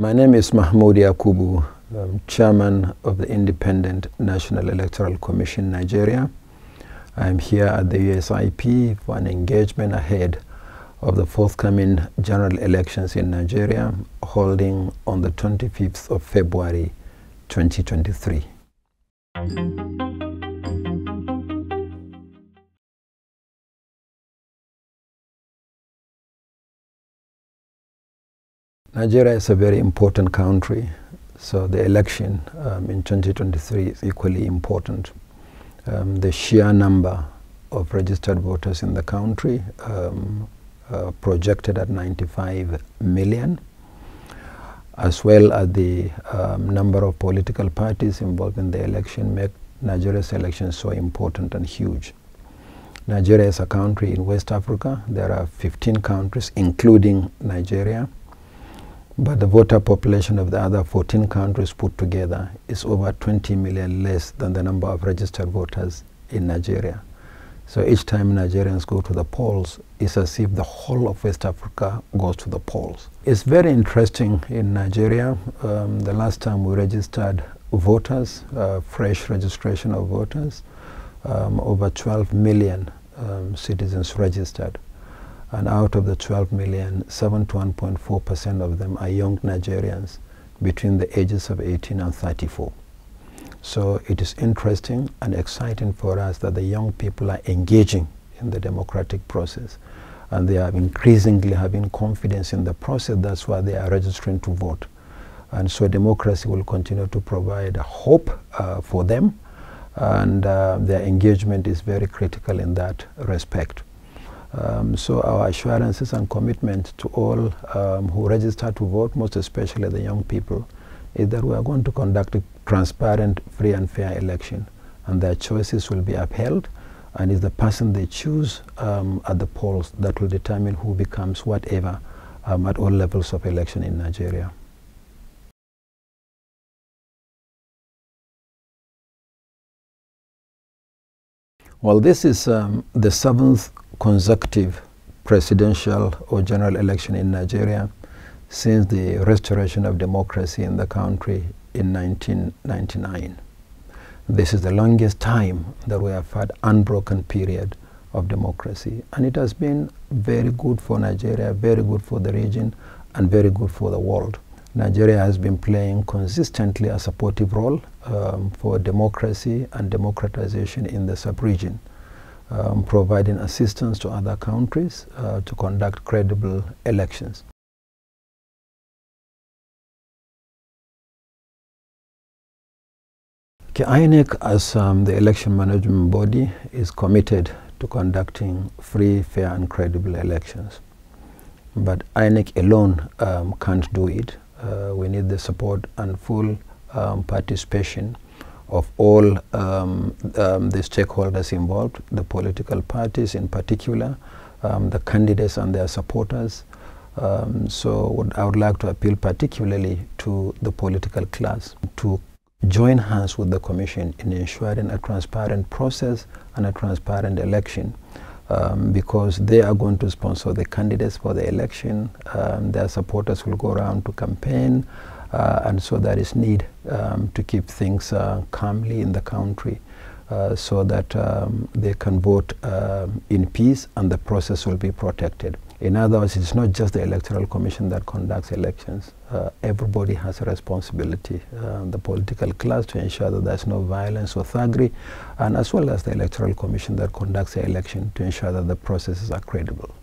My name is Mahmood Yakubu, um, Chairman of the Independent National Electoral Commission Nigeria. I'm here at the USIP for an engagement ahead of the forthcoming general elections in Nigeria holding on the 25th of February 2023. Nigeria is a very important country, so the election um, in 2023 is equally important. Um, the sheer number of registered voters in the country um, uh, projected at 95 million, as well as the um, number of political parties involved in the election make Nigeria's election so important and huge. Nigeria is a country in West Africa. There are 15 countries, including Nigeria. But the voter population of the other 14 countries put together is over 20 million less than the number of registered voters in Nigeria. So each time Nigerians go to the polls, it's as if the whole of West Africa goes to the polls. It's very interesting in Nigeria. Um, the last time we registered voters, uh, fresh registration of voters, um, over 12 million um, citizens registered and out of the 12 million, 71.4% of them are young Nigerians between the ages of 18 and 34. So it is interesting and exciting for us that the young people are engaging in the democratic process and they are increasingly having confidence in the process. That's why they are registering to vote. And so democracy will continue to provide a hope uh, for them and uh, their engagement is very critical in that respect. Um, so our assurances and commitment to all um, who register to vote, most especially the young people, is that we are going to conduct a transparent, free and fair election and their choices will be upheld and it's the person they choose um, at the polls that will determine who becomes whatever um, at all levels of election in Nigeria. Well, this is um, the seventh consecutive presidential or general election in Nigeria since the restoration of democracy in the country in 1999. This is the longest time that we have had unbroken period of democracy and it has been very good for Nigeria, very good for the region and very good for the world. Nigeria has been playing consistently a supportive role um, for democracy and democratization in the sub-region um, providing assistance to other countries uh, to conduct credible elections. Okay, INEC as um, the election management body is committed to conducting free, fair and credible elections. But INEC alone um, can't do it. Uh, we need the support and full um, participation of all um, um, the stakeholders involved, the political parties in particular, um, the candidates and their supporters. Um, so I would like to appeal particularly to the political class to join hands with the Commission in ensuring a transparent process and a transparent election. Um, because they are going to sponsor the candidates for the election. Um, their supporters will go around to campaign. Uh, and so there is need um, to keep things uh, calmly in the country uh, so that um, they can vote um, in peace and the process will be protected. In other words, it's not just the Electoral Commission that conducts elections. Uh, everybody has a responsibility, uh, the political class to ensure that there's no violence or thuggery, and as well as the Electoral Commission that conducts the election to ensure that the processes are credible.